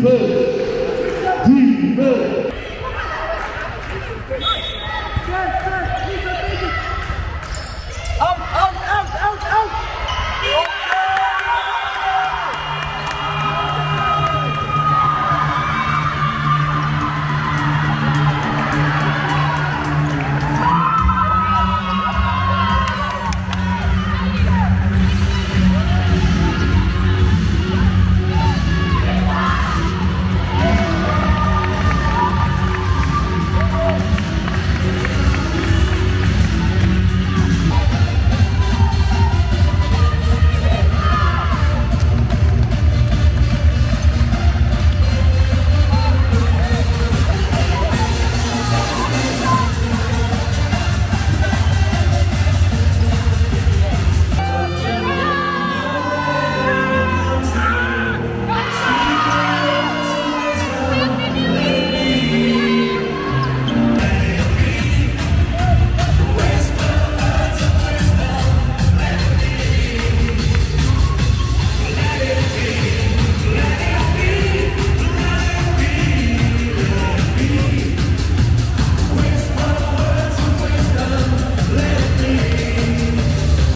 Defense! Defense! Out, out, out, out, out!